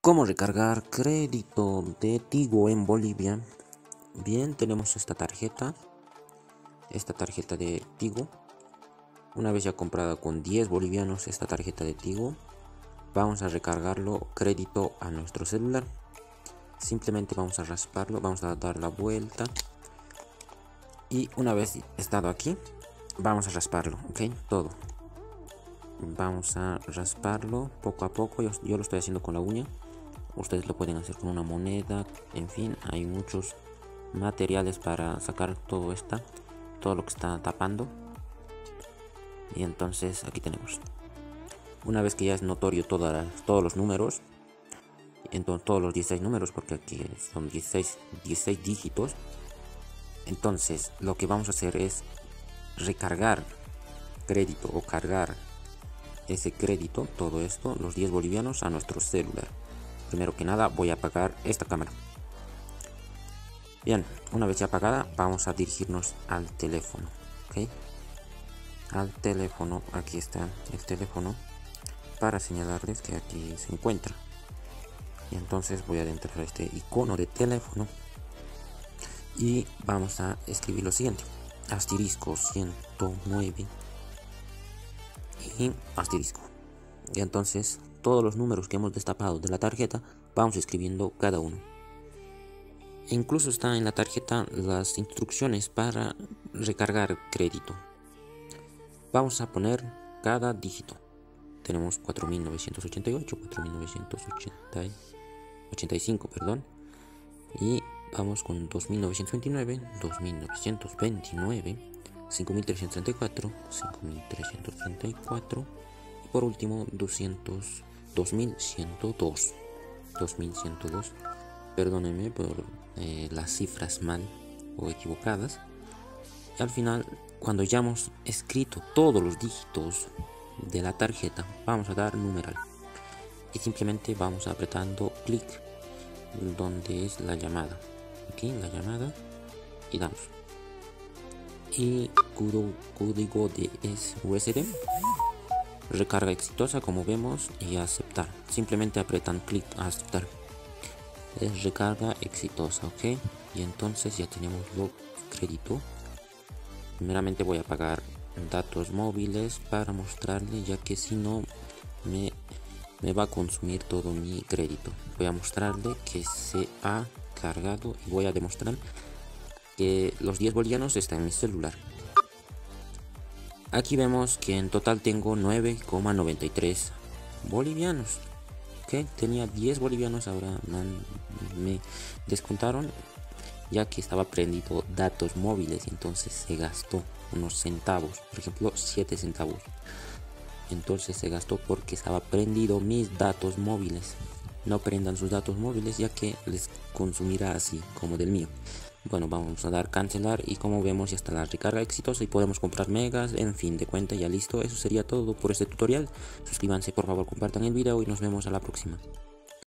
¿Cómo recargar crédito de Tigo en Bolivia? Bien, tenemos esta tarjeta. Esta tarjeta de Tigo. Una vez ya comprada con 10 bolivianos esta tarjeta de Tigo, vamos a recargarlo crédito a nuestro celular. Simplemente vamos a rasparlo, vamos a dar la vuelta. Y una vez estado aquí, vamos a rasparlo, ¿ok? Todo. Vamos a rasparlo poco a poco. Yo, yo lo estoy haciendo con la uña ustedes lo pueden hacer con una moneda en fin hay muchos materiales para sacar todo esta todo lo que está tapando. Y entonces aquí tenemos. Una vez que ya es notorio todos los números entonces todos los 16 números porque aquí son 16 16 dígitos entonces lo que vamos a hacer es recargar crédito o cargar ese crédito todo esto los 10 bolivianos a nuestro celular primero que nada voy a apagar esta cámara. Bien una vez ya apagada vamos a dirigirnos al teléfono ok al teléfono aquí está el teléfono para señalarles que aquí se encuentra. Y entonces voy a entrar a este icono de teléfono. Y vamos a escribir lo siguiente. Asterisco 109 y asterisco. Y entonces todos los números que hemos destapado de la tarjeta, vamos escribiendo cada uno. incluso está en la tarjeta las instrucciones para recargar crédito. Vamos a poner cada dígito. Tenemos 4988, 4985, perdón. Y vamos con 2929, 2929, 5334, 5334 y por último 200 2102 2102 perdónenme por eh, las cifras mal o equivocadas. Y al final cuando ya hemos escrito todos los dígitos de la tarjeta vamos a dar numeral. Y simplemente vamos apretando clic donde es la llamada. Aquí la llamada. Y damos. Y código de USD recarga exitosa como vemos y simplemente apretan clic a aceptar. Es recarga exitosa ok y entonces ya tenemos lo crédito. Primeramente voy a pagar datos móviles para mostrarle ya que si no me, me va a consumir todo mi crédito. Voy a mostrarle que se ha cargado y voy a demostrar que los 10 bolivianos están en mi celular. Aquí vemos que en total tengo 9,93 bolivianos. Que tenía 10 bolivianos, ahora me descontaron ya que estaba prendido datos móviles entonces se gastó unos centavos, por ejemplo 7 centavos. Entonces se gastó porque estaba prendido mis datos móviles. No prendan sus datos móviles ya que les consumirá así como del mío bueno vamos a dar cancelar y como vemos ya está la recarga exitosa y podemos comprar megas en fin de cuenta ya listo. Eso sería todo por este tutorial. Suscríbanse por favor compartan el video y nos vemos a la próxima